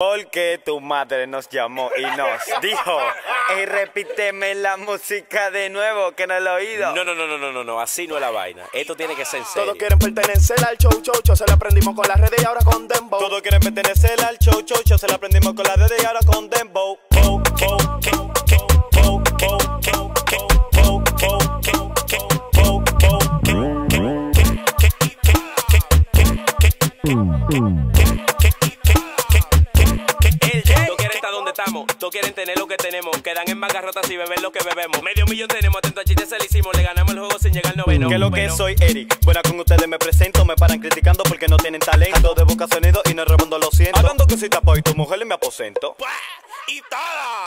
Porque tu madre nos llamó y nos dijo, hey, repíteme la música de nuevo, que no lo he oído. No, no, no, no, no, no, no, así no es la vaina. Esto tiene que ser en serio. Todos quieren pertenecer al show, show, show. Se la aprendimos con las redes y ahora con Dembow. Todos quieren pertenecer al show, show, show. Se la aprendimos con la de y ahora con Dembow. Oh, oh, oh, estamos, todos quieren tener lo que tenemos. Quedan en bancarrotas y beber lo que bebemos. Medio millón tenemos, atento a chistes se le hicimos. Le ganamos el juego sin llegar al noveno. Que lo que soy Eric, buena con ustedes me presento, me paran criticando porque no tienen talento. De boca sonido y no remondo lo siento. Hablando que si te apoyo tu mujer y me aposento. Y toda.